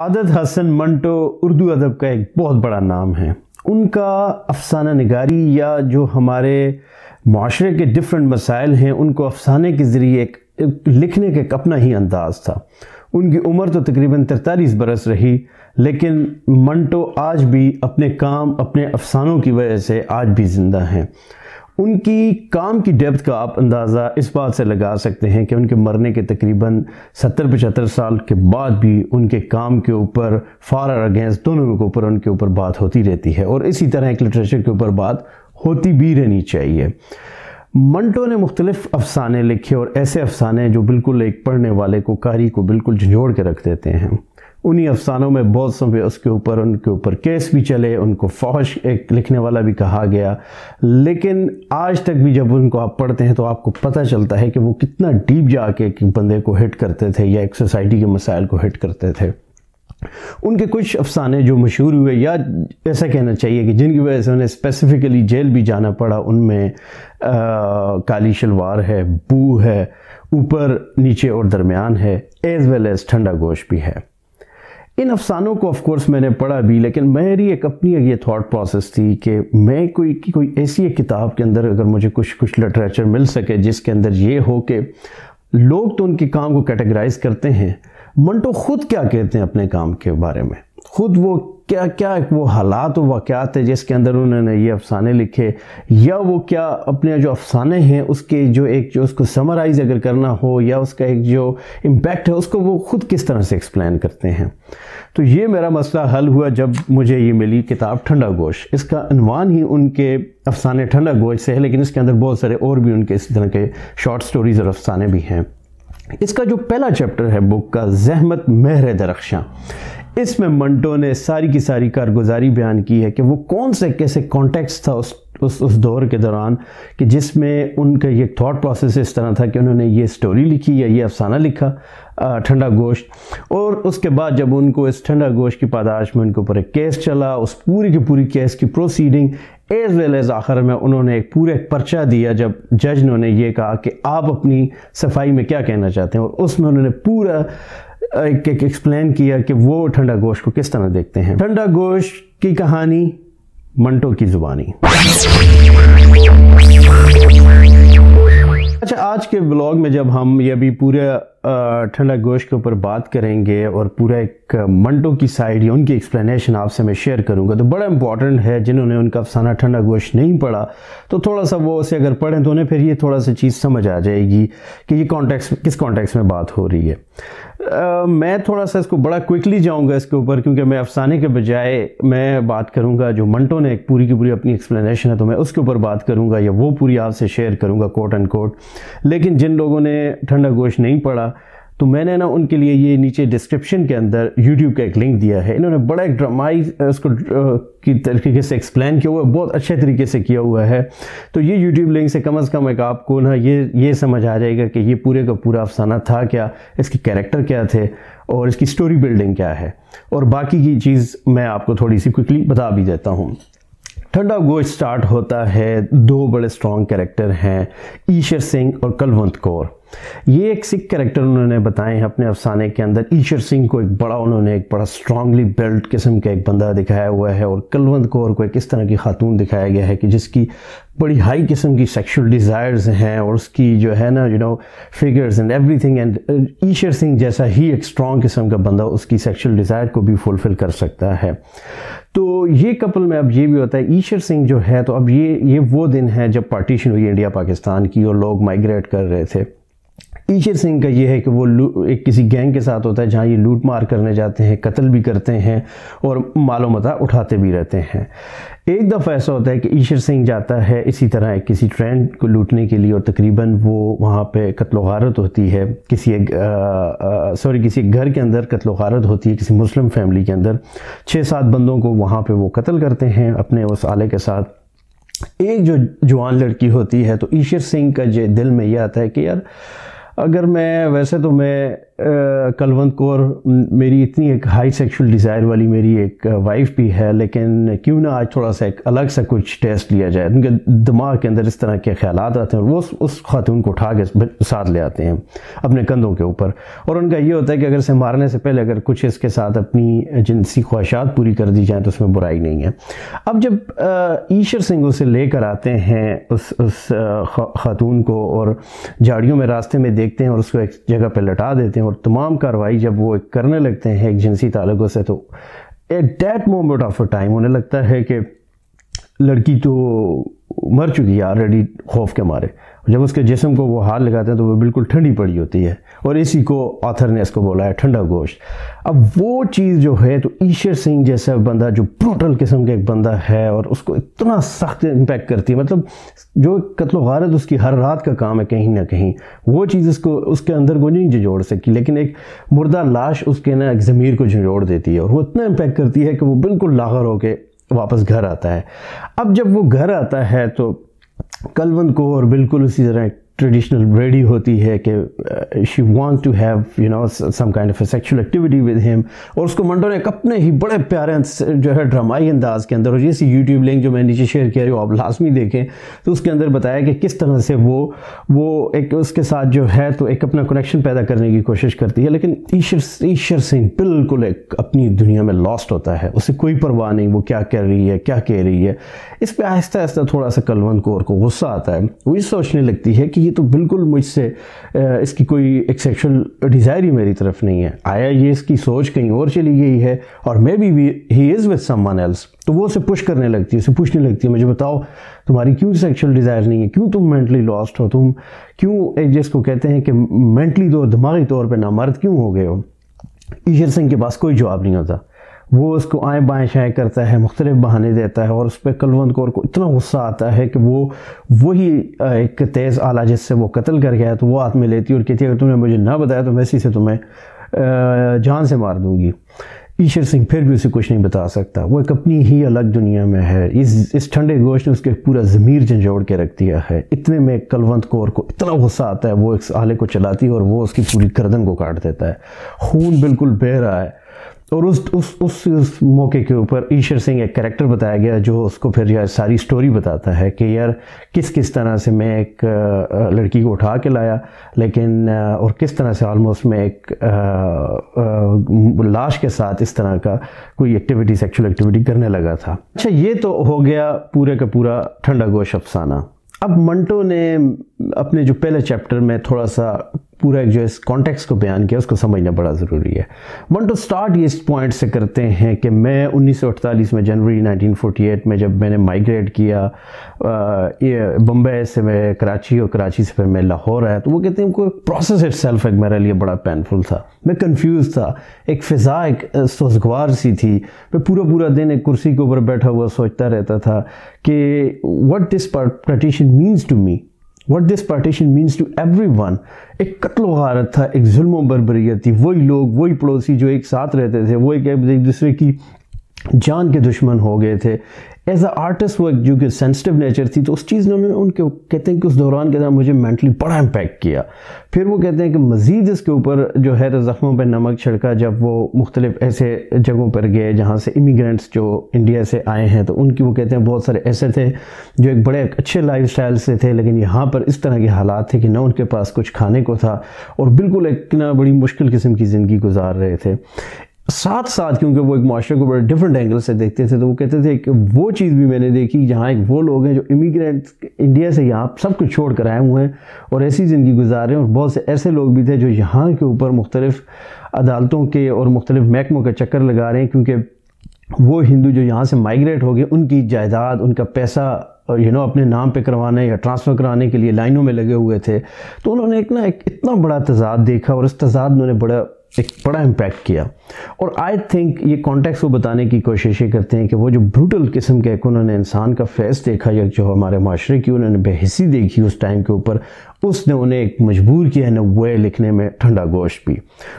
आदत हसन मंटो उर्दू अदब का एक बहुत बड़ा नाम है। उनका अफसाना निगारी या जो हमारे माशरे के डिफरेंट मसाइल हैं उनको अफसाने के ज़रिए एक, एक लिखने का एक अपना ही अंदाज़ था। उनकी उम्र तो तकरीबन तरतालीस बरस रही लेकिन मंटो आज भी अपने काम अपने अफसानों की वजह से आज भी ज़िंदा हैं। उनकी काम की डेप्थ का आप अंदाज़ा इस बात से लगा सकते हैं कि उनके मरने के तकरीबन सत्तर पचहत्तर साल के बाद भी उनके काम के ऊपर फार और अगेंस्ट दोनों के ऊपर, उनके ऊपर बात होती रहती है। और इसी तरह एक लिटरेचर के ऊपर बात होती भी रहनी चाहिए। मंटो ने मुख्तलिफ़ अफसाने लिखे और ऐसे अफसाने जो बिल्कुल एक पढ़ने वाले को कारी को बिल्कुल झंझोड़ के रख देते हैं। उन्हीं अफसानों में बहुत समय उसके ऊपर, उनके ऊपर केस भी चले, उनको फौज एक लिखने वाला भी कहा गया। लेकिन आज तक भी जब उनको आप पढ़ते हैं तो आपको पता चलता है कि वो कितना डीप जाके एक बंदे को हिट करते थे या एक सोसाइटी के मसाइल को हिट करते थे। उनके कुछ अफसाने जो मशहूर हुए, या ऐसा कहना चाहिए कि जिनकी वजह से उन्हें स्पेसिफ़िकली जेल भी जाना पड़ा, उनमें काली शलवार है, बू है, ऊपर, नीचे और दरमियान है एज़ वेल एज़ ठंडा गोश भी है। इन अफसानों को ऑफ़ कोर्स मैंने पढ़ा भी, लेकिन मेरी एक अपनी ये थॉट प्रोसेस थी कि मैं कोई कोई ऐसी एक किताब के अंदर अगर मुझे कुछ कुछ लिटरेचर मिल सके जिसके अंदर ये हो कि लोग तो उनके काम को कैटेगराइज करते हैं मंटो खुद क्या कहते हैं अपने काम के बारे में? खुद वो क्या क्या वो हालात व वाक़ात है जिसके अंदर उन्होंने ये अफसाने लिखे, या वो क्या अपने जो अफसाने हैं उसके जो एक जो उसको समराइज़ अगर करना हो, या उसका एक जो इम्पैक्ट है उसको वो खुद किस तरह से एक्सप्लेन करते हैं? तो ये मेरा मसला हल हुआ जब मुझे ये मिली किताब ठंडा गोश। इसका अनवान ही उनके अफसाने ठंडा गोश से है, लेकिन इसके अंदर बहुत सारे और भी उनके इसी तरह के शॉर्ट स्टोरीज़ और अफसाने भी हैं। इसका जो पहला चैप्टर है, बुक का जहमत महर दरख्शां इसमें मंटो ने सारी की सारी कारगुजारी बयान की है कि वो कौन से, कैसे कॉन्टेक्स्ट था उस उस उस दौर के दौरान कि जिसमें उनका ये थॉट प्रोसेस इस तरह था कि उन्होंने ये स्टोरी लिखी या ये अफसाना लिखा ठंडा गोश्त। और उसके बाद जब उनको इस ठंडा गोश्त की पादाश में उनके ऊपर एक केस चला, उस पूरी की पूरी केस की प्रोसीडिंग एज वेल एज आखिर में उन्होंने एक पूरे पर्चा दिया जब जज ने ये कहा कि आप अपनी सफ़ाई में क्या कहना चाहते हैं? और उसमें उन्होंने पूरा एक एक एक्सप्लेन किया कि वो ठंडा गोश्त को किस तरह देखते हैं। ठंडा गोश्त की कहानी मंटो की जुबानी। अच्छा आज के ब्लॉग में जब हम ये अभी पूरे ठंडा गोश्त के ऊपर बात करेंगे और पूरा एक मंटो की साइड या उनकी एक्सप्लेनेशन आपसे मैं शेयर करूँगा। तो बड़ा इंपॉर्टेंट है जिन्होंने उनका अफसाना ठंडा गोश्त नहीं पढ़ा तो थोड़ा सा वो उसे अगर पढ़ें तो उन्हें फिर ये थोड़ा सा चीज़ समझ आ जाएगी कि ये कॉन्टेक्स किस कॉन्टेक्स में बात हो रही है। आ, मैं थोड़ा सा इसको बड़ा क्विकली जाऊँगा इसके ऊपर क्योंकि मैं अफसाने के बजाय मैं बात करूँगा जो मंटो ने एक पूरी की पूरी अपनी एक्सप्लेनेशन है तो मैं उसके ऊपर बात करूँगा या वो पूरी आपसे शेयर करूँगा कोट एंड कोट लेकिन जिन लोगों ने ठंडा गोश्त नहीं पढ़ा तो मैंने ना उनके लिए ये नीचे डिस्क्रिप्शन के अंदर यूट्यूब का एक लिंक दिया है। इन्होंने बड़ा एक ड्रामाई उसको की तरीके से एक्सप्लेन किया हुआ है, बहुत अच्छे तरीके से किया हुआ है। तो ये यूट्यूब लिंक से कम अज़ कम एक आपको ना ये ये समझ आ जाएगा कि ये पूरे का पूरा अफसाना था क्या, इसके कैरेक्टर क्या थे और इसकी स्टोरी बिल्डिंग क्या है। और बाकी की चीज़ मैं आपको थोड़ी सी क्विकली बता भी देता हूँ। ठंडा गोश्त स्टार्ट होता है, दो बड़े स्ट्रॉन्ग कैरेक्टर हैं ईशर सिंह और कलवंत कौर। ये एक सिख कैरेक्टर उन्होंने बताए हैं अपने अफसाने के अंदर। ईशर सिंह को एक बड़ा, उन्होंने एक बड़ा स्ट्रांगली बिल्ट किस्म का एक बंदा दिखाया हुआ है और कलवंत कौर को एक इस तरह की खातून दिखाया गया है कि जिसकी बड़ी हाई किस्म की सेक्सुअल डिज़ायर्स हैं और उसकी जो है ना you know figures and everything and Ishar Singh जैसा ही एक स्ट्रॉन्ग किस्म का बंदा उसकी सेक्सुअल डिज़ायर को भी फुलफ़िल कर सकता है। तो ये कपल में अब ये भी होता है ईशर सिंह जो है तो अब ये ये वो दिन है जब पार्टीशन हुई इंडिया पाकिस्तान की और लोग माइग्रेट कर रहे थे। ईशर सिंह का ये है कि वो एक किसी गैंग के साथ होता है जहाँ ये लूट मार करने जाते हैं, कत्ल भी करते हैं और मालो मता उठाते भी रहते हैं। एक दफ़ा ऐसा होता है कि ईशर सिंह जाता है इसी तरह एक किसी ट्रेन को लूटने के लिए और तकरीबन वो वहाँ पे कत्ल गारत होती है। किसी एक सॉरी, किसी एक घर के अंदर कत्ल गारत होती है, किसी मुस्लिम फैमिली के अंदर। छः सात बंदों को वहाँ पे वो कत्ल करते हैं अपने उस आले के साथ। एक जो जवान लड़की होती है तो ईशर सिंह का जो दिल में यह आता है कि यार, अगर मैं, वैसे तो मैं कलवंत कौर मेरी इतनी एक हाई सेक्सुअल डिज़ायर वाली मेरी एक वाइफ भी है, लेकिन क्यों ना आज थोड़ा सा एक अलग सा कुछ टेस्ट लिया जाए। उनके दिमाग के अंदर इस तरह के ख्याल आते हैं और वो उस खातून को उठा के साथ ले आते हैं अपने कंधों के ऊपर। और उनका ये होता है कि अगर से मारने से पहले अगर कुछ इसके साथ अपनी जिनसी ख्वाहिशात पूरी कर दी जाए तो उसमें बुराई नहीं है। अब जब ईश्वर सिंह उसे लेकर आते हैं उस उस खातून को और झाड़ियों में रास्ते में देखते हैं और उसको एक जगह पर लटा देते हैं और तमाम कार्रवाई जब वो करने लगते हैं एक जिनसी ताल्लुक़ों से तो at that moment of a time उन्हें लगता है कि लड़की तो मर चुकी है ऑलरेडी खौफ के मारे। जब उसके जिसम को वो हाथ लगाते हैं तो वो बिल्कुल ठंडी पड़ी होती है। और इसी को ऑथर ने इसको बोला है, ठंडा गोश्त। अब वो चीज़ जो है तो ईश्वर सिंह जैसा बंदा, जो ब्रूटल किस्म का एक बंदा है और उसको इतना सख्त इम्पैक्ट करती है मतलब जो कत्ल गारत उसकी हर रात का काम है कहीं ना कहीं। वो चीज़ उसको उसके अंदर को नहीं जोड़ सकी, लेकिन एक मुर्दा लाश उसके ना, एक ज़मीर को जोड़ देती है और वो इतना इम्पैक्ट करती है कि वो बिल्कुल लागर होकर वापस घर आता है। अब जब वो घर आता है तो कलवंत को और बिल्कुल उसी तरह ट्रेडिशनल रेडी होती है कि she want to have you know some kind of sexual activity with him और उसको मंडो ने अपने ही बड़े प्यारे जो है, ड्रामाई अंदाज के अंदर, और जैसी यूट्यूब लिंक जो मैं नीचे शेयर किया रही हूँ आप लाजमी देखें तो उसके अंदर बताया कि किस तरह से वो वो एक उसके साथ जो है तो एक अपना कनेक्शन पैदा करने की कोशिश करती है। लेकिन ईश्वर ईश्वर सिंह बिल्कुल एक अपनी दुनिया में लॉस्ट होता है। उसे कोई परवाह नहीं, वो क्या कर रही है, क्या कह रही है। इस पर आहिस्ता आहिस्ता थोड़ा सा कलवंत कौर को गुस्सा आता है। वो ये सोचने लगती है कि ये तो बिल्कुल मुझसे इसकी कोई एक सेक्शुअल डिज़ायर ही मेरी तरफ़ नहीं है। आया ये इसकी सोच कहीं और चली गई है और maybe he is with someone else तो वो उसे पुश करने लगती है, उसे पूछने लगती है, मुझे बताओ, तुम्हारी क्यों सेक्शुअल डिज़ायर नहीं है? क्यों तुम मेंटली लॉस्ट हो? तुम क्यों एक जिसको कहते हैं कि मेंटली तो दिमागी तौर पर नामर्द क्यों हो गए हो? ईशर सिंह के पास कोई जवाब नहीं होता। वो उसको आए बाएँ शाएँ करता है, मुख्तलिफ़ बहाने देता है और उस पर कलवंत कौर को इतना गुस्सा आता है कि वो, वही एक तेज़ आला जिससे वो कत्ल कर गया तो वो हाथ में लेती और कहती है, अगर तुमने मुझे ना बताया तो मैं इसी से तुम्हें जान से मार दूँगी। ईश्वर सिंह फिर भी उसे कुछ नहीं बता सकता। वो एक अपनी ही अलग दुनिया में है। इस इस ठंडे गोश्त ने उसके पूरा ज़मीर झंझोड़ के रख दिया है। इतने में कलवंत कौर को इतना गुस्सा आता है, वो इस आले को चलाती है और वो उसकी पूरी गर्दन को काट देता है। खून बिल्कुल बह रहा है। और उस उस उस, उस मौके के ऊपर ईश्वर सिंह एक कैरेक्टर बताया गया जो उसको फिर यार सारी स्टोरी बताता है कि यार किस किस तरह से मैं एक लड़की को उठा के लाया लेकिन और किस तरह से ऑलमोस्ट मैं एक लाश के साथ इस तरह का कोई एक्टिविटी सेक्सुअल एक्टिविटी करने लगा था। अच्छा ये तो हो गया पूरे का पूरा ठंडा गोश अफसाना। अब मंटो ने अपने जो पहले चैप्टर में थोड़ा सा पूरा जो इस कॉन्टेक्स को बयान किया, उसको समझना बड़ा ज़रूरी है। वन टू स्टार्ट ये इस पॉइंट से करते हैं कि मैं 1948 में जनवरी 1948 में जब मैंने माइग्रेट किया बम्बई से मैं कराची और कराची से फिर मैं लाहौर आया तो वो कहते हैं कोई प्रोसेस इट सेल्फ एक मेरे लिए बड़ा पेनफुल था। मैं कंफ्यूज था। एक फ़िज़ा, एक सोजगवार सी थी। मैं पूरा पूरा दिन एक कुर्सी के ऊपर बैठा हुआ सोचता रहता था कि what this partition means to me what this partition means to everyone एक कत्ल गारत था, एक जुल्म बरबरीत थी। वही लोग, वही पड़ोसी जो एक साथ रहते थे, वो एक दूसरे की जान के दुश्मन हो गए थे। एज अ आर्टिस्ट वो एक जो कि सेंसिटिव नेचर थी तो उस चीज़ ने उन्हें, उनके कहते हैं कि उस दौरान कहते हैं मुझे मेंटली बड़ा इम्पेक्ट किया। फिर वो कहते हैं कि मज़ीद इसके ऊपर जो है तो ज़ख्मों पर नमक छिड़का, जब वो मुख्तलिफ़ ऐसे जगहों पर गए जहाँ से इमिग्रेंट्स जो इंडिया से आए हैं तो उनकी वो कहते हैं बहुत सारे ऐसे थे जो एक बड़े अच्छे लाइफ स्टाइल से थे, लेकिन यहाँ पर इस तरह के हालात थे कि ना उनके पास कुछ खाने को था और बिल्कुल एक ना बड़ी मुश्किल किस्म की ज़िंदगी गुजार रहे थे। साथ साथ क्योंकि वो एक माशरे को बड़े डिफरेंट एंगल से देखते थे तो वो कहते थे कि वो चीज़ भी मैंने देखी, जहाँ एक वो लोग हैं जो इमिग्रेंट इंडिया से यहाँ सब कुछ छोड़ कर आए हुए हैं और ऐसी ज़िंदगी गुजार रहे हैं। और बहुत से ऐसे लोग भी थे जो यहाँ के ऊपर मुख्तलिफ़ अदालतों के और मुख्तलिफ़ महकमों का चक्कर लगा रहे हैं, क्योंकि वो हिंदू जो यहाँ से माइग्रेट हो गए, उनकी जायदाद, उनका पैसा और यू नो अपने नाम पे करवाने या ट्रांसफ़र कराने के लिए लाइनों में लगे हुए थे। तो उन्होंने एक ना एक इतना बड़ा तजाद देखा और इस तजाद ने उन्हें बड़ा एक बड़ा इम्पैक्ट किया। और आई थिंक ये कॉन्टेक्स्ट को बताने की कोशिशें करते हैं कि वो जो ब्रूटल किस्म के एक उन्होंने इंसान का फेस देखा, या जो हमारे माशरे की उन्होंने बेहसी देखी उस टाइम के ऊपर उसने उन्हें एक मजबूर किया है नब्बे लिखने में ठंडा गोश्त भी।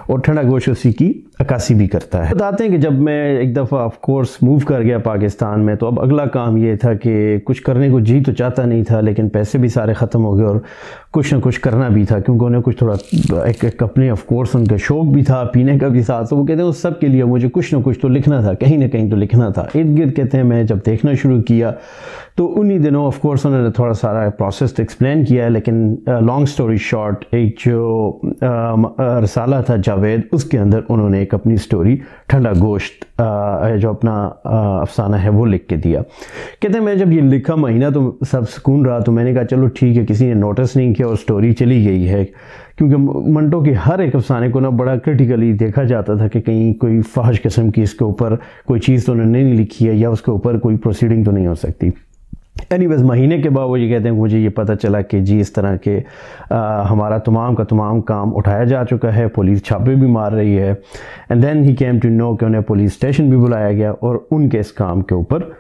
और ठंडा गोश्त उसी की अक्सी भी करता है। बताते हैं कि जब मैं एक दफ़ा ऑफ़ कोर्स मूव कर गया पाकिस्तान में तो अब अगला काम ये था कि कुछ करने को जी तो चाहता नहीं था लेकिन पैसे भी सारे ख़त्म हो गए और कुछ ना कुछ करना भी था क्योंकि उन्हें कुछ थोड़ा एक, एक अपने ऑफ़ कोर्स उनका शौक भी था पीने का भी साथ। तो वो कहते हैं उस सब के लिए मुझे कुछ ना कुछ तो लिखना था कहीं ना कहीं तो लिखना था। इर्द गिर्द कहते हैं मैं जब देखना शुरू किया तो उन्हीं दिनों ऑफ़ कोर्स उन्होंने थोड़ा सारा प्रोसेस तो एक्सप्लेन किया लेकिन लॉन्ग स्टोरी शॉर्ट एक जो रसाला था जावेद, उसके अंदर उन्होंने एक अपनी स्टोरी ठंडा गोश्त जो अपना अफसाना है, वो लिख के दिया। कहते हैं, मैं जब ये लिखा महीना तो सब सुकून रहा तो मैंने कहा, चलो ठीक है, किसी ने नोटिस नहीं किया, और स्टोरी चली गई है। क्योंकि मंटो के हर एक अफसाने को ना बड़ा क्रिटिकली देखा जाता था कि कहीं कोई फहश किस्म की इसके ऊपर कोई चीज़ तो उन्होंने नहीं लिखी है, या उसके ऊपर कोई प्रोसीडिंग तो नहीं हो सकती। एनी वेज महीने के बाद वो ये कहते हैं मुझे ये पता चला कि जी इस तरह के आ, हमारा तमाम का तमाम काम उठाया जा चुका है पुलिस छापे भी मार रही है। And then he came to know कि उन्हें पुलिस स्टेशन भी बुलाया गया और उनके इस काम के ऊपर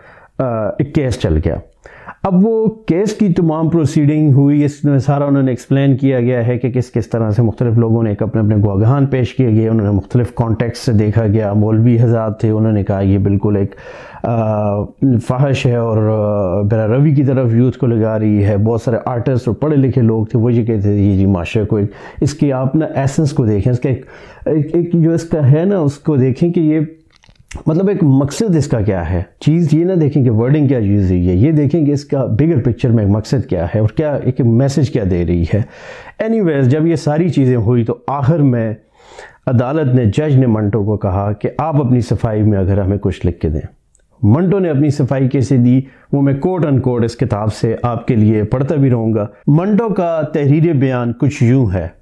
एक केस चल गया। अब वो केस की तमाम प्रोसीडिंग हुई इसमें सारा उन्होंने एक्सप्लेन किया गया है कि किस किस तरह से मुख्तलिफ़ लोगों ने एक अपने अपने गवाहान पेश किए गए उन्होंने मुख्तलिफ़ कॉन्टेक्ट से देखा गया। मौलवी हजात थे उन्होंने कहा ये बिल्कुल एक फाहश है और बेरा रवि की तरफ़ यूथ को लगा रही है। बहुत सारे आर्टिस्ट और पढ़े लिखे लोग थे वो ये कहते थे ये जी माशरे को एक इसकी आप ना एसेंस को देखें। इसका एक, एक, एक जो इसका है ना उसको देखें कि ये मतलब एक मकसद इसका क्या है? चीज़ ये ना देखें कि वर्डिंग क्या यूज़ हुई है। ये देखें कि इसका बिगर पिक्चर में एक मकसद क्या है और क्या एक मैसेज क्या दे रही है। एनी जब ये सारी चीज़ें हुई तो आखिर में अदालत ने जज ने मंटो को कहा कि आप अपनी सफ़ाई में अगर हमें कुछ लिख के दें। मंटो ने अपनी सफ़ाई कैसे दी? वो मैं कोट अन कोट इस किताब से आपके लिए पढ़ता भी रहूँगा। मंटो का तहरीर बयान कुछ यूँ है।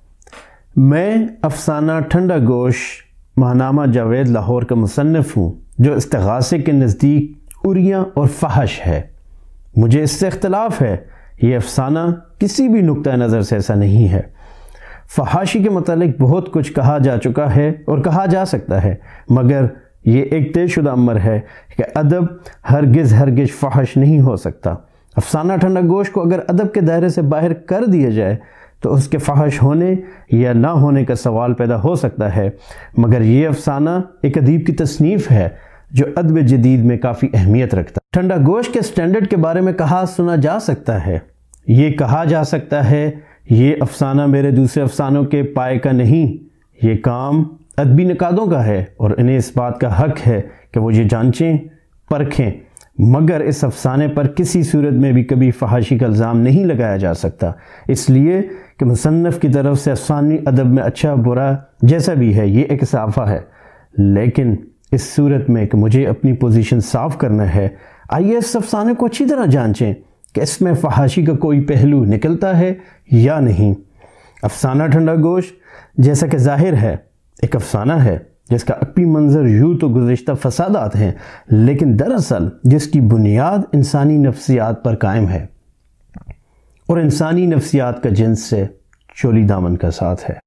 मैं अफसाना ठंडा गोश महानामा जावेद लाहौर का मुसनफ़ हूँ, जो इस्तगासे के नज़दीक उरिया और फहश है। मुझे इससे इख्तलाफ है, ये अफसाना किसी भी नुक़ नज़र से ऐसा नहीं है। फहाशी के मतलब बहुत कुछ कहा जा चुका है और कहा जा सकता है, मगर ये एक तयशुदा अमर है कि अदब हरगिज़ हरगिज़ फहश नहीं हो सकता। अफसाना ठंडा गोश को अगर अदब के दायरे से बाहर कर दिया जाए तो उसके फहश होने या ना होने का सवाल पैदा हो सकता है। मगर ये अफसाना एक अदीब की तसनीफ़ है, जो अदब जदीद में काफ़ी अहमियत रखता है। ठंडा गोश के स्टैंडर्ड के बारे में कहा सुना जा सकता है। ये कहा जा सकता है, ये अफसाना मेरे दूसरे अफसानों के पाए का नहीं, ये काम अदबी नकादों का है और इन्हें इस बात का हक है कि वो ये जांचें, परखें मगर इस अफसाने पर किसी सूरत में भी कभी फहाशी का इल्ज़ाम नहीं लगाया जा सकता। इसलिए कि मुसनफ़ की तरफ़ से अफसानी अदब में अच्छा बुरा जैसा भी है, ये एक इसाफा है। लेकिन इस सूरत में कि मुझे अपनी पोजीशन साफ़ करना है, आइए इस अफसाने को अच्छी तरह जांचें कि इसमें फहाशी का कोई पहलू निकलता है या नहीं। अफसाना ठंडा गोश जैसा कि ज़ाहिर है, एक अफसाना है। जिसका अक्पी मंजर यूँ तो गुज्त फसादात हैं, लेकिन दरअसल जिसकी बुनियाद इंसानी नफ्सियात पर कायम है और इंसानी नफ्सियात का जिन्स से चोली दामन का साथ है।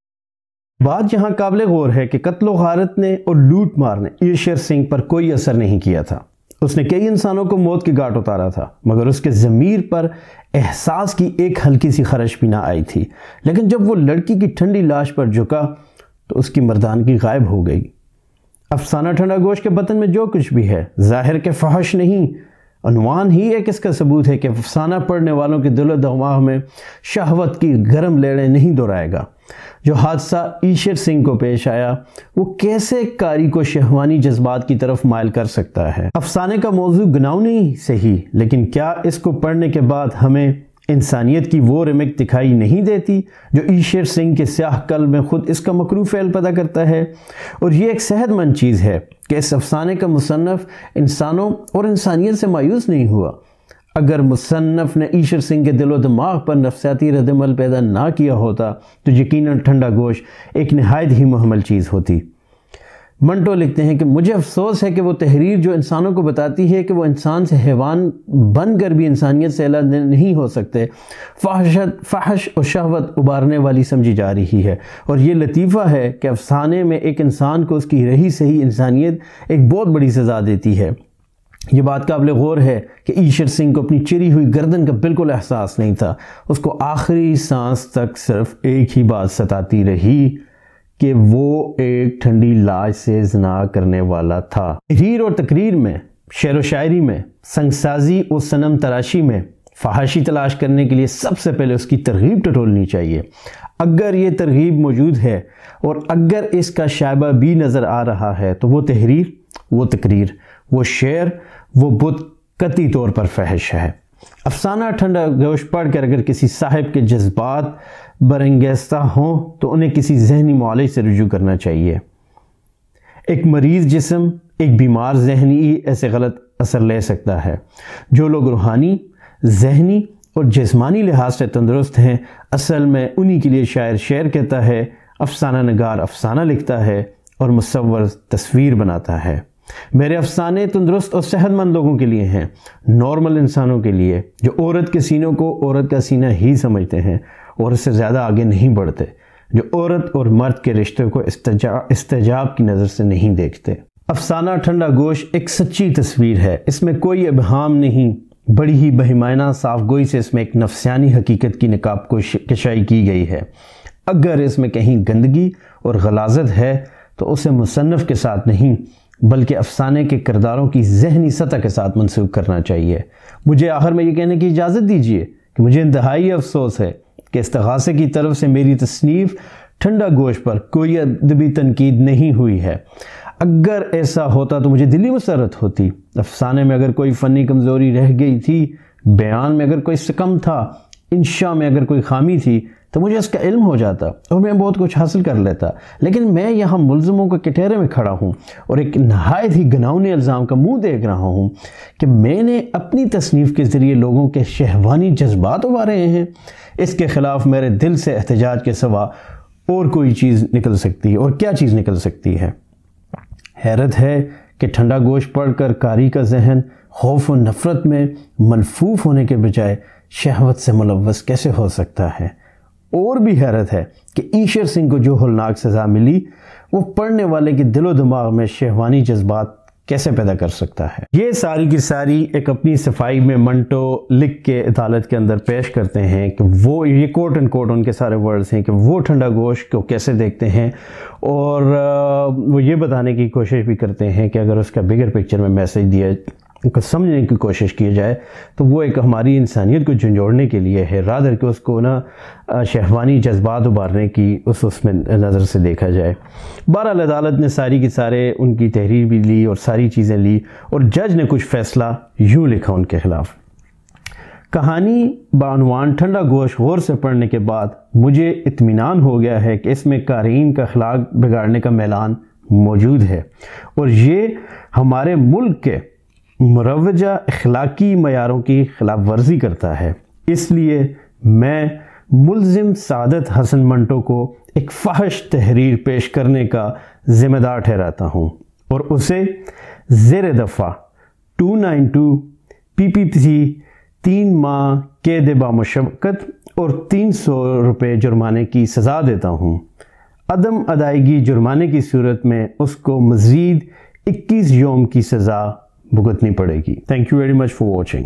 बात यहाँ काबिल गौर है कि कत्लो गारत ने और लूट मार ने ईश्वर सिंह पर कोई असर नहीं किया था। उसने कई इंसानों को मौत की गाट उतारा था, मगर उसके ज़मीर पर एहसास की एक हल्की सी खरश भी ना आई थी। लेकिन जब वो लड़की की ठंडी लाश पर झुका तो उसकी मर्दानगी गायब हो गई। अफसाना ठंडा गोश के बतन में जो कुछ भी है, ज़ाहिर के फहश नहीं, अनुमान ही एक इसका सबूत है कि अफसाना पढ़ने वालों के दिल दमाग में शहवत की गर्म लेड़े नहीं दोहराएगा। जो हादसा ईशर सिंह को पेश आया, वो कैसे कारी को शहवानी जज्बात की तरफ़ मायल कर सकता है? अफसाने का मौजू गनावनी सही, लेकिन क्या इसको पढ़ने के बाद हमें इंसानियत की वो रिमिक दिखाई नहीं देती, जो ईशर सिंह के स्याह कल में ख़ुद इसका मकरू फैल पैदा करता है। और ये एक सेहतमंद चीज़ है कि इस अफसाने का मुसनफ़ इंसानों और इंसानियत से मायूस नहीं हुआ। अगर मुसनफ़ ने ईशर सिंह के दिलो दिमाग पर नफसियाती रदमल पैदा ना किया होता तो यकीन ठंडा गोश एक नहायत ही महमल चीज़ होती। मंटो लिखते हैं कि मुझे अफसोस है कि वो तहरीर जो इंसानों को बताती है कि वो इंसान से हैवान बनकर भी इंसानियत से अलग नहीं हो सकते, फ़ाहशत, फ़ाहश और शहवत उबारने वाली समझी जा रही है। और ये लतीफ़ा है कि अफसाने में एक इंसान को उसकी रही सही इंसानियत एक बहुत बड़ी सज़ा देती है। ये बात काबिल गौर है कि ईश्वर सिंह को अपनी चिरी हुई गर्दन का बिल्कुल एहसास नहीं था। उसको आखिरी सांस तक सिर्फ़ एक ही बात सताती रही कि वो एक ठंडी लाश से जना करने वाला था। तहरीर और तकरीर में, शेर व शायरी में, संगसाजी और सनम तराशी में फहाशी तलाश करने के लिए सबसे पहले उसकी तरगीब टटोलनी चाहिए। अगर ये तरगीब मौजूद है और अगर इसका शायबा भी नज़र आ रहा है तो वो तहरीर, वो तकरीर, वो शेर, वो बुत कती तौर पर फहश है। अफसाना ठंडा गोश पढ़ कर अगर किसी साहिब के जज्बात बरंगेस्ता हों तो उन्हें किसी जहनी मालिज से रुजू करना चाहिए। एक मरीज़ जिसम, एक बीमार जहनी ऐसे गलत असर ले सकता है। जो लोग रूहानी, जहनी और जिसमानी लिहाज से तंदुरुस्त हैं, असल में उन्हीं के लिए शायर शेर कहता है, अफसाना नगार अफसाना लिखता है और मुसवर तस्वीर बनाता है। मेरे अफसाने तंदुरुस्त और सेहतमंद लोगों के लिए हैं, नॉर्मल इंसानों के लिए, जो औरत के सीनों को औरत का सीना ही समझते हैं। और इससे ज़्यादा आगे नहीं बढ़ते, जो औरत और मर्द के रिश्ते को इस्तेजाब की नज़र से नहीं देखते। अफसाना ठंडा गोश एक सच्ची तस्वीर है। इसमें कोई अबहाम नहीं। बड़ी ही बहिमाना साफ़ गोई से इसमें एक नफसियानी हकीकत की नकाब को कशाई की गई है। अगर इसमें कहीं गंदगी और गलाजत है तो उसे मुसनफ़ के साथ नहीं, बल्कि अफसाने के किरदारों की जहनी सतह के साथ मनसूख करना चाहिए। मुझे आखिर में ये कहने की इजाज़त दीजिए कि मुझे इंतहाई अफसोस है। कि इस्तहासे की तरफ़ से मेरी तसनीफ़ ठंडा गोश पर कोई अदबी तनकीद नहीं हुई है। अगर ऐसा होता तो मुझे दिली मसरत होती। अफसाने में अगर कोई फ़नी कमज़ोरी रह गई थी, बयान में अगर कोई सकम था इंशा में अगर कोई खामी थी तो मुझे इसका इल्म हो जाता और मैं बहुत कुछ हासिल कर लेता। लेकिन मैं यहाँ मुलजमों के कटहरे में खड़ा हूँ और एक नहायत ही गनावनी इल्ज़ाम का मुँह देख रहा हूँ कि मैंने अपनी तसनीफ़ के ज़रिए लोगों के शहवानी जज्बात उबा रहे हैं। इसके ख़िलाफ़ मेरे दिल से एहतजाज के सवा और कोई चीज़ निकल सकती है और क्या चीज़ निकल सकती है? हैरत है कि ठंडा गोश्त पढ़कर कारी का जहन, खौफ और नफ़रत में मनफूफ होने के बजाय शहवत से मुलवस कैसे हो सकता है? और भी हैरत है कि ईश्वर सिंह को जो होलनाक सज़ा मिली, वो पढ़ने वाले के दिलो दिमाग में शहवानी जज्बात कैसे पैदा कर सकता है? ये सारी की सारी एक अपनी सफ़ाई में मंटो लिख के अदालत के अंदर पेश करते हैं कि वो, ये कोट एंड कोट उनके सारे वर्ड्स हैं कि वो ठंडा गोश्त को कैसे देखते हैं। और वो ये बताने की कोशिश भी करते हैं कि अगर उसका बिगर पिक्चर में मैसेज दिया को समझने की कोशिश की जाए तो वो एक हमारी इंसानियत को झंझोड़ने के लिए है रादर कि उसको ना शहवानी जज्बात उबारने की उस उसमें नज़र से देखा जाए। बहरहाल अदालत ने सारी की सारे उनकी तहरीर भी ली और सारी चीज़ें ली और जज ने कुछ फ़ैसला यूँ लिखा उनके ख़िलाफ़। कहानी बानवान ठंडा गोश गौर से पढ़ने के बाद मुझे इत्मीनान हो गया है कि इसमें कारीन का अखलाक बिगाड़ने का मैलान मौजूद है। और ये हमारे मुल्क के मुरवजा अखलाकी मैारों की खिलाफ वर्जी करता है। इसलिए मैं मुलजिम सादत हसन मंटो को एक फहश तहरीर पेश करने का ज़िम्मेदार ठहराता हूँ और उसे ज़ेर दफ़ा two nine two P P C तीन माह के कैद बामशक्क़त और तीन सौ रुपये जुर्माने की सज़ा देता हूँ। अदम अदायगी जुर्माने की सूरत में उसको मज़ीद इक्कीस योम की सज़ा भुगतनी पड़ेगी। Thank you very much for watching